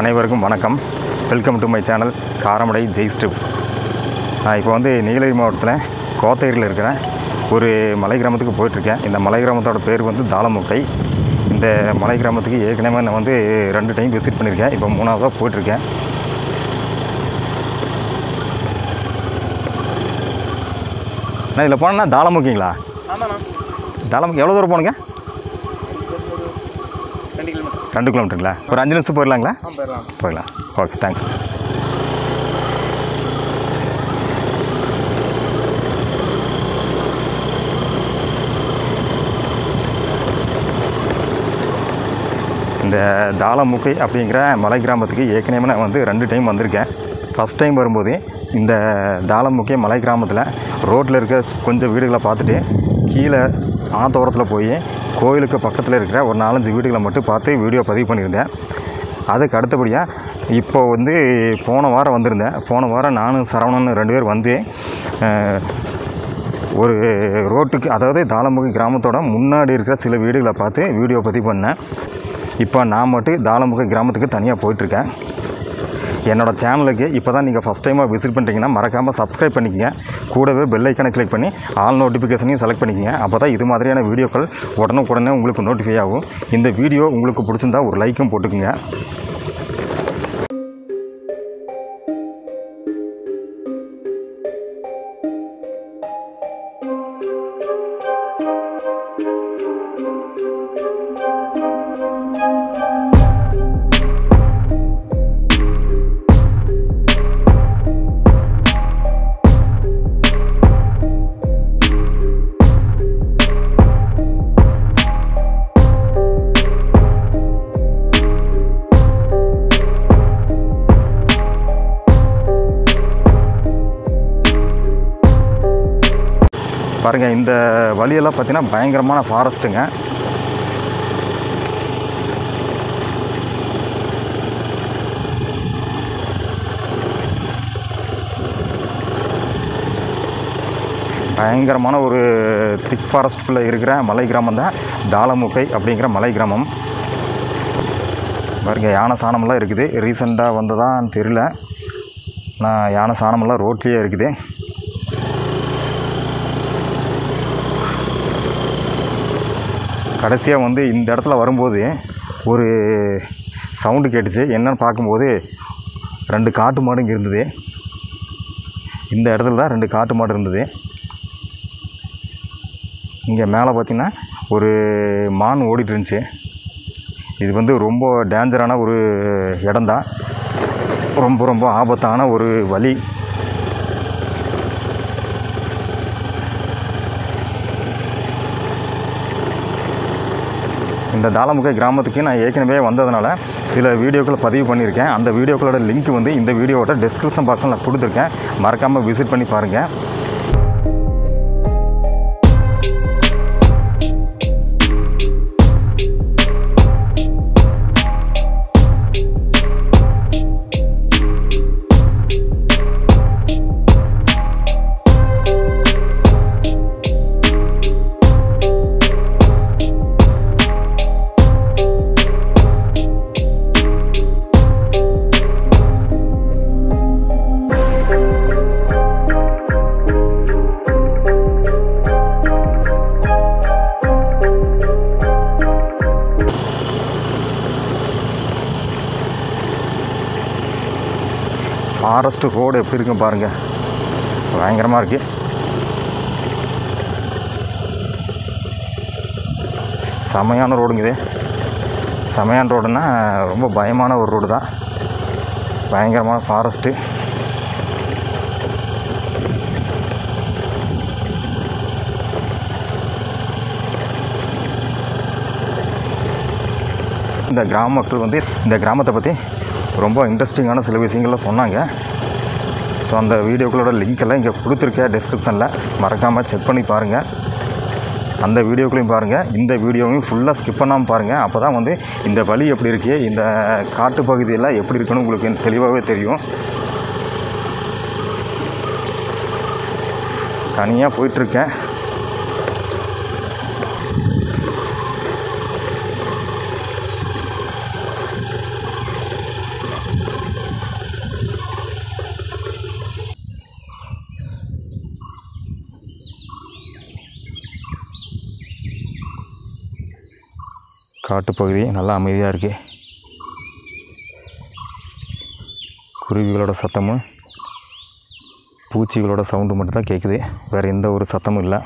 அனைவருக்கும் வணக்கம். Welcome to my channel Karamadai Jai ஸ்டிப் நான் இப்போ வந்து நீலகிரி மாவட்டத்தில் கோத்தகிரியில் இருக்கிறேன். ஒரு மலை கிராமத்துக்கு போயிட்டுருக்கேன். இந்த மலை கிராமத்தோட பேர் வந்து தாளமுக்கை இந்த மலை கிராமத்துக்கு ஏற்கனவே நான் வந்து ரெண்டு டைம் விசிட் பண்ணியிருக்கேன். இப்போ மூணாவதாக போயிட்டுருக்கேன். நான் இதில் போனேன்னா தாளமுக்கிங்களா தாளமுக்கு எவ்வளோ தூரம் ரெண்டு கிலோமீட்டர். ரெண்டு கிலோமீட்டருங்களா? ஒரு அஞ்சு நிமிஷம் போயிடலாங்களா? போயிடலாம். ஓகே தேங்க்ஸ் இந்த தாளமுக்கை அப்படிங்கிற மலை கிராமத்துக்கு ஏற்கனவே நான் வந்து ரெண்டு டைம் வந்திருக்கேன். ஃபஸ்ட் டைம் வரும்போது இந்த தாளமுக்கை மலை கிராமத்தில் ரோட்டில் இருக்க கொஞ்சம் வீடுகளை பார்த்துட்டு கீழே ஆத்தோரத்தில் போய் கோயிலுக்கு பக்கத்தில் இருக்கிற ஒரு நாலஞ்சு வீடுகளை மட்டும் பார்த்து வீடியோ பதிவு பண்ணியிருந்தேன். அதுக்கு அடுத்தபடியாக இப்போ வந்து போன வாரம் வந்திருந்தேன். போன வாரம் நானும் சரவணன் ரெண்டு பேர் வந்து ஒரு ரோட்டுக்கு அதாவது தாளமுகி கிராமத்தோட முன்னாடி இருக்கிற சில வீடுகளை பார்த்து வீடியோ பதிவு பண்ணேன். இப்போ நான் மட்டும் தாளமுகி கிராமத்துக்கு தனியாக போயிட்டுருக்கேன் என்னோடய சேனலுக்கு இப்போ தான் நீங்கள் ஃபஸ்ட் டைமாக விசிட் பண்ணுறீங்கன்னா மறக்காமல் சப்ஸ்கிரைப் பண்ணிக்கங்க. கூடவே பெல் ஐக்கனை கிளிக் பண்ணி ஆல் நோட்டிஃபிகேஷனையும் செலக்ட் பண்ணிக்கங்க. அப்போ தான் இது மாதிரியான வீடியோக்கள் உடனுக்குடனே உங்களுக்கு நோட்டிஃபை ஆகும். இந்த வீடியோ உங்களுக்கு பிடிச்சிருந்தா ஒரு லைக்கும் போட்டுக்குங்க. வழியெல்லாம் பார்த்திங்கன்னா பயங்கரமான ஃபாரஸ்ட்டுங்க பயங்கரமான ஒரு திக் ஃபாரஸ்ட்டுக்குள்ளே இருக்கிற மலை கிராமம் தான் தாளமுக்கை அப்படிங்கிற மலை கிராமம். பாருங்க யானை சாணமெல்லாம் இருக்குது. ரீசெண்டாக வந்ததான்னு தெரியல. நான் யானை சாணமெல்லாம் ரோட்லேயே இருக்குது. கடைசியாக வந்து இந்த இடத்துல வரும்போது ஒரு சவுண்டு கேட்டுச்சு. என்னன்னு பார்க்கும்போது ரெண்டு காட்டு மாடு இங்கே இருந்தது. இந்த இடத்துல தான் ரெண்டு காட்டு மாடு இருந்தது. இங்கே மேலே பார்த்திங்கன்னா ஒரு மான் ஓடிட்டு இருந்துச்சு. இது வந்து ரொம்ப டேஞ்சரான ஒரு இடம்தான். ரொம்ப ரொம்ப ஆபத்தான ஒரு வழி. இந்த தாளமுக கிராமத்துக்கு நான் ஏற்கனவே வந்ததுனால சில வீடியோக்களை பதிவு பண்ணியிருக்கேன். அந்த வீடியோக்களோட லிங்க் வந்து இந்த வீடியோவோட டிஸ்கிரிப்ஷன் பாக்ஸில் நான் கொடுத்துருக்கேன். மறக்காமல் விசிட் பண்ணி பாருங்கள் ஃபாரஸ்ட் ரோடு எப்படி இருக்கும் பாருங்கள் பயங்கரமாக இருக்குது செமையான ரோடுங்க இது. செமையான ரோடுன்னா ரொம்ப பயமான ஒரு ரோடு தான். பயங்கரமான ஃபாரஸ்ட்டு இந்த கிராம மக்கள் வந்து இந்த கிராமத்தை பற்றி ரொம்ப இன்ட்ரெஸ்டிங்கான சில விஷயங்கள்லாம் சொன்னாங்க. ஸோ அந்த வீடியோக்களோட லிங்க் எல்லாம் இங்கே கொடுத்துருக்கேன் டிஸ்கிரிப்ஷனில் மறக்காமல் செக் பண்ணி பாருங்கள் அந்த வீடியோக்களையும் பாருங்கள் இந்த வீடியோவையும் ஃபுல்லாக ஸ்கிப் பண்ணாமல் பாருங்கள் அப்போ தான் வந்து இந்த வழி எப்படி இருக்கு இந்த காட்டு பகுதியெல்லாம் எப்படி இருக்குன்னு உங்களுக்கு தெளிவாகவே தெரியும். தனியாக போயிட்டுருக்கேன் காட்டுப்பகுதி நல்லா அமைதியாக இருக்குது குருவிகளோட சத்தமும் பூச்சிகளோட சவுண்டு மட்டும்தான் கேட்குது வேறு எந்த ஒரு சத்தமும் இல்லை.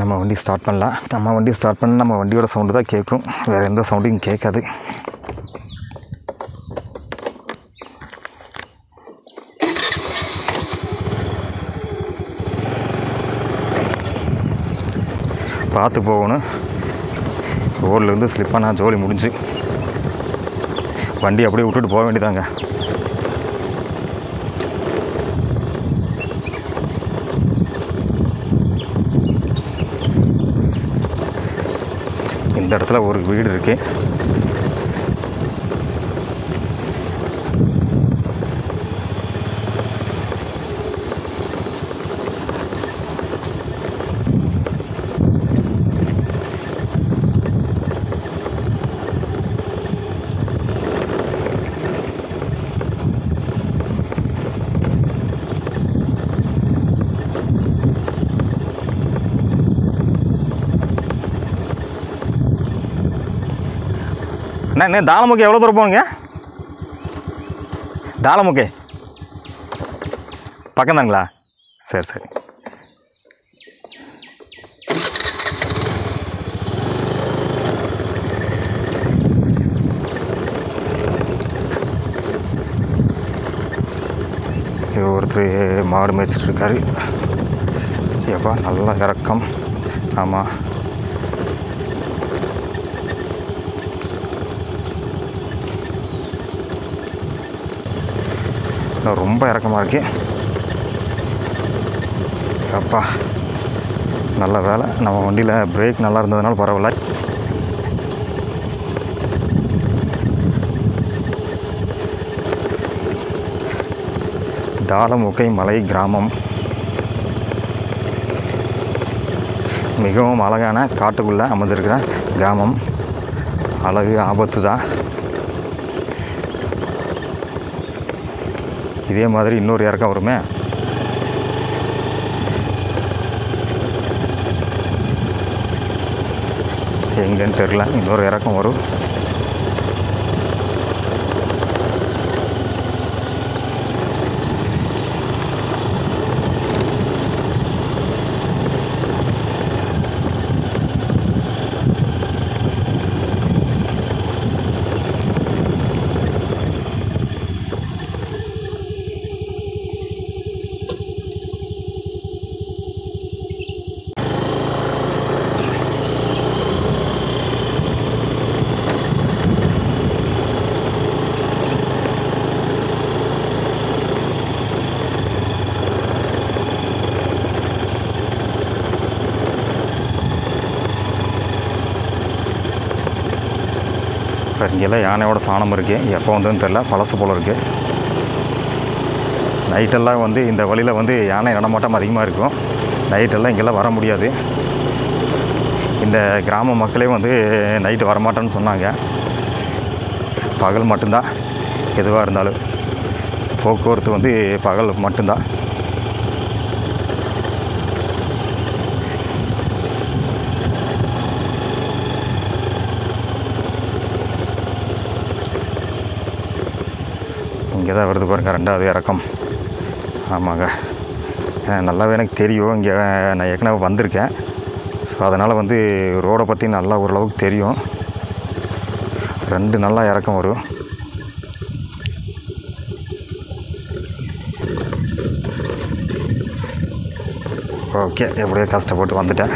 நம்ம வண்டி ஸ்டார்ட் பண்ணலாம். நம்ம வண்டி ஸ்டார்ட் பண்ண நம்ம வண்டியோட சவுண்டு தான் கேட்கும் வேறு எந்த சவுண்டையும் கேட்காது பார்த்து போகணும். ரோட்லேருந்து ஸ்லிப்பாக ஜோலி முடிஞ்சு. வண்டி அப்படியே விட்டுட்டு போக வேண்டியதாங்க. இந்த இடத்துல ஒரு வீடு இருக்குது அண்ணா என்ன தாளமுக்கு எவ்வளோ தூரம் போகணுங்க? தாளமுக்கு? பக்கம் தாங்களா சரி. சரி ஒருத்தர் மாடு மேய்ச்சிட்டு இருக்காரு. எப்பா நல்லா இறக்கம். ஆமாம் இன்னும் ரொம்ப இறக்கமாக இருக்குது அப்பா நல்ல வேலை. நம்ம வண்டியில் பிரேக் நல்லா இருந்ததுனால பரவாயில்ல. தாளமுக்கை மலை கிராமம். மிகவும் அழகான காட்டுக்குள்ளே அமைஞ்சிருக்கிற கிராமம். அழகு ஆபத்து தான் இதே மாதிரி இன்னொரு இறக்கம் வருமே? எங்கன்னு தெரில இன்னொரு இறக்கம் வரும். இங்கெல்லாம் யானையோட சாணம் இருக்குது எப்போ வந்ததுன்னு தெரில பழசு போல் இருக்குது நைட்டெல்லாம் வந்து இந்த வழியில் வந்து யானை நடமாட்டம் அதிகமாக இருக்கும். நைட்டெல்லாம் இங்கெல்லாம் வர முடியாது. இந்த கிராம மக்களே வந்து நைட்டு வரமாட்டேன்னு சொன்னாங்க. பகல் மட்டும்தான். எதுவாக இருந்தாலும். போக்குவரத்து வந்து பகல் மட்டும்தான். இங்கே தான் வருது பாருங்கள் ரெண்டாவது இறக்கம். ஆமாங்க. நல்லாவே எனக்கு தெரியும். இங்கே நான் ஏற்கனவே வந்திருக்கேன். ஸோ அதனால் வந்து ரோடை பற்றி நல்லா ஓரளவுக்கு தெரியும். ரெண்டு நல்லா இறக்கம் வரும். ஓகே எப்படியோ கஷ்டப்பட்டு வந்துட்டேன்.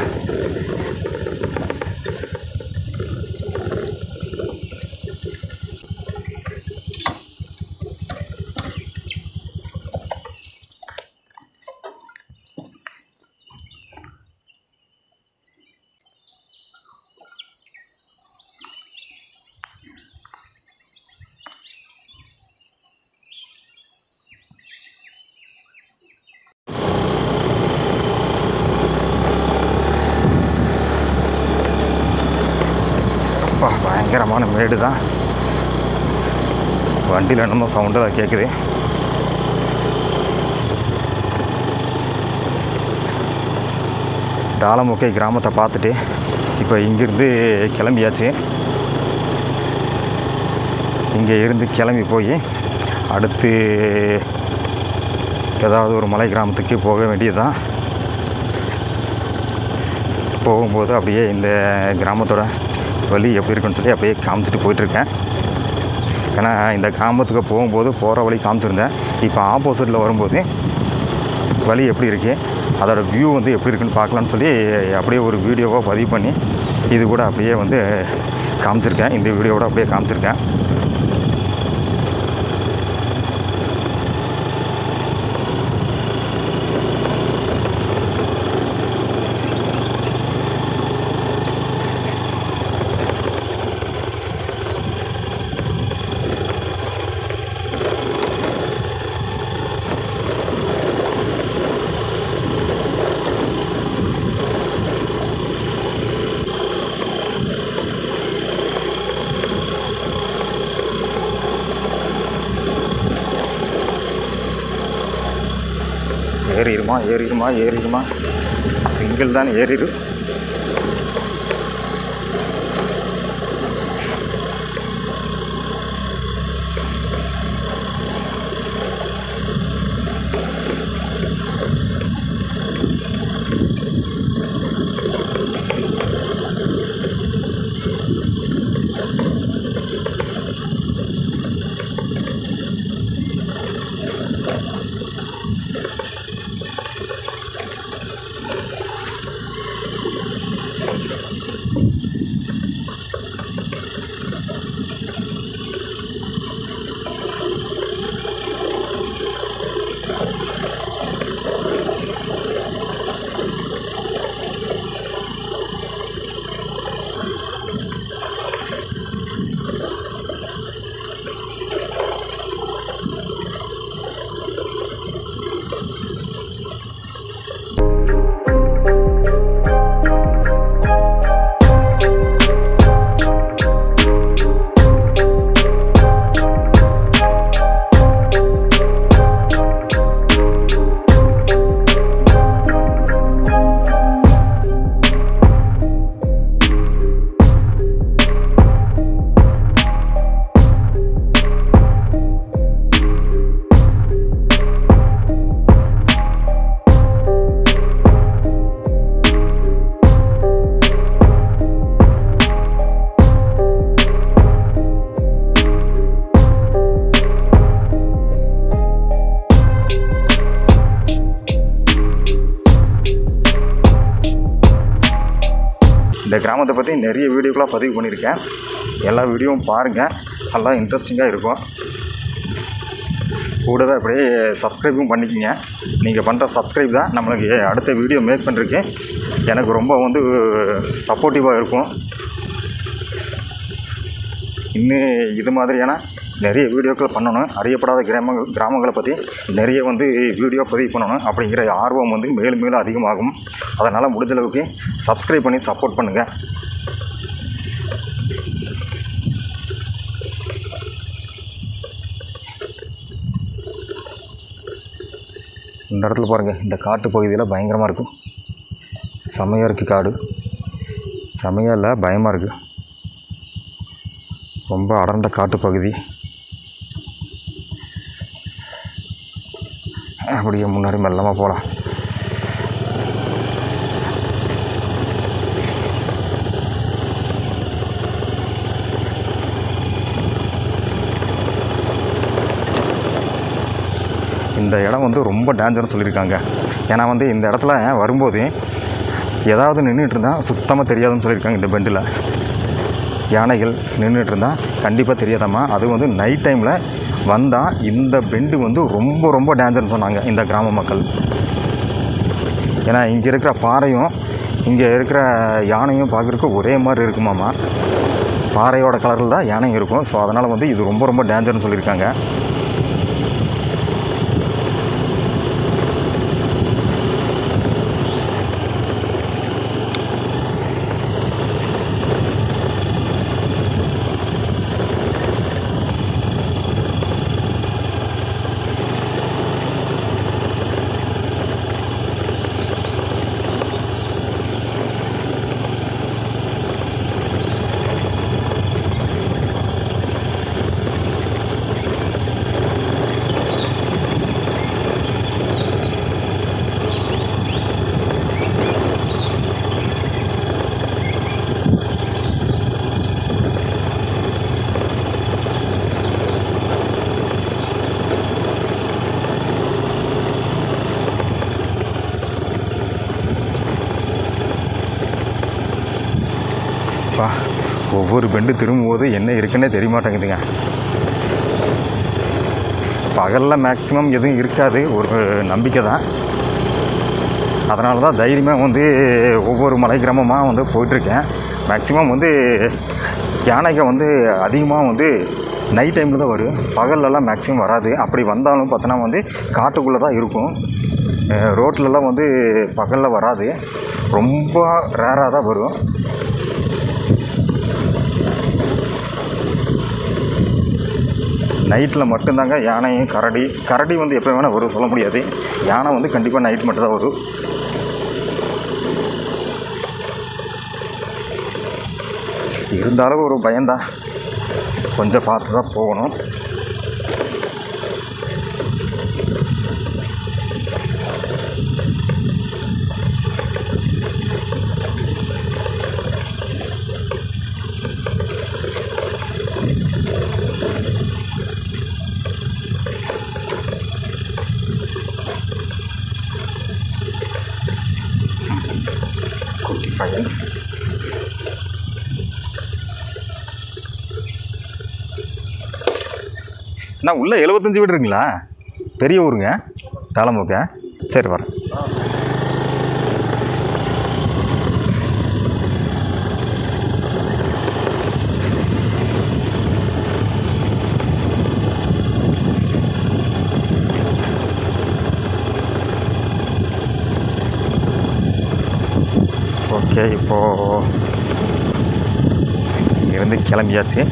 அப்பா பயங்கரமான மேடு தான். வண்டியில் என்னமோ சவுண்டு தான் கேட்குது தாளமுக்கை கிராமத்தை பார்த்துட்டு இப்போ இங்கேருந்து கிளம்பியாச்சு. இங்கே இருந்து கிளம்பி போய் அடுத்து ஏதாவது ஒரு மலை கிராமத்துக்கு போக வேண்டியது தான் போகும்போது அப்படியே இந்த கிராமத்தோட வழி எப்படி இருக்குன்னு சொல்லி அப்படியே காமிச்சிட்டு போயிட்டுருக்கேன். ஏன்னா இந்த கிராமத்துக்கு போகும்போது போகிற வழி காமிச்சிருந்தேன். இப்போ ஆப்போசிட்டில் வரும்போது வழி எப்படி இருக்குது அதோடய வியூ வந்து எப்படி இருக்குன்னு பார்க்கலான்னு சொல்லி அப்படியே ஒரு வீடியோவாக பதிவு பண்ணி இது கூட அப்படியே வந்து காமிச்சிருக்கேன். இந்த வீடியோவோட அப்படியே காமிச்சிருக்கேன். ஏறிடுமா ஏறிடுமா ஏறிடுமா. சிங்கிள் தான் ஏறிடு. பற்றி நிறைய வீடியோக்களாக பதிவு பண்ணியிருக்கேன். எல்லா வீடியோவும் பாருங்கள் நல்லா இன்ட்ரெஸ்டிங்காக இருக்கும். கூடவே அப்படியே சப்ஸ்கிரைபும் பண்ணிக்கோங்க. நீங்கள் பண்ணுற சப்ஸ்கிரைப் தான் நம்மளுக்கு அடுத்த வீடியோ மேக் பண்ணுறதுக்கு எனக்கு ரொம்ப வந்து சப்போர்ட்டிவாக இருக்கும். இன்னும் இது மாதிரியான நிறைய வீடியோக்கள் பண்ணணும். அறியப்படாத கிராமங்கள் கிராமங்களை பற்றி நிறைய வந்து வீடியோ பதிவு பண்ணணும் அப்படிங்கிற ஆர்வம் வந்து மேலும் மேலும் அதிகமாகும். அதனால் முடிஞ்சளவுக்கு சப்ஸ்கிரைப் பண்ணி சப்போர்ட் பண்ணுங்கள் இந்த இடத்துல பாருங்கள் இந்த காட்டு பகுதியில் பயங்கரமாக இருக்கும் செமையாக இருக்குது காடு. செமையாக இல்லை பயமாக இருக்குது ரொம்ப அடர்ந்த காட்டு பகுதி. அப்படியே முன்னாடி மெல்லமாக போகலாம் இந்த இடம் வந்து ரொம்ப டேஞ்சர்னு சொல்லியிருக்காங்க. ஏன்னா வந்து இந்த இடத்துல வரும்போது ஏதாவது நின்றுட்டு இருந்தால் சுத்தமாக தெரியாதுன்னு சொல்லியிருக்காங்க இந்த பெண்டில் யானைகள் நின்றுட்டு இருந்தால் கண்டிப்பாக தெரியாதாம்மா. அது வந்து நைட் டைமில் வந்தால் இந்த பெண்டு வந்து ரொம்ப ரொம்ப டேஞ்சர்னு சொன்னாங்க இந்த கிராம மக்கள். ஏன்னா இங்கே இருக்கிற பாறையும் இங்கே இருக்கிற யானையும் பார்க்குறதுக்கு ஒரே மாதிரி இருக்குமாம்மா. பாறையோட கலரில் தான் யானையும் இருக்கும். ஸோ அதனால் வந்து இது ரொம்ப ரொம்ப டேஞ்சர்னு சொல்லியிருக்காங்க. ஒவ்வொரு பெண்டு திரும்பும்போது என்ன இருக்குன்னே தெரிய மாட்டேங்குதுங்க பகலில் மேக்ஸிமம் எதுவும் இருக்காது. ஒரு நம்பிக்கை தான். அதனால தான் தைரியமாக வந்து ஒவ்வொரு மலை கிராமமாக வந்து போயிட்டுருக்கேன். மேக்ஸிமம் வந்து யானைகள் வந்து அதிகமாக வந்து நைட் டைமில் தான் வரும். பகல்லலாம் மேக்ஸிமம் வராது. அப்படி வந்தாலும் பார்த்தோன்னா வந்து காட்டுக்குள்ளே தான் இருக்கும். ரோட்லலாம் வந்து பகலில் வராது. ரொம்ப ரேராக தான் வரும். நைட்டில் மட்டும்தாங்க யானையும் கரடி கரடி வந்து எப்போ வேணால் வரும் சொல்ல முடியாது. யானை வந்து கண்டிப்பாக நைட் மட்டும்தான் வரும். இருந்தாலும் ஒரு பயம்தான். கொஞ்சம் பார்த்து தான் போகணும். நான் உள்ள எழுபத்தஞ்சு வீடு இருக்குங்களா பெரிய ஊருங்க. தாளமுக்க சரி வரேன். ஓகே இப்போது இங்கேருந்து கிளம்பியாச்சு.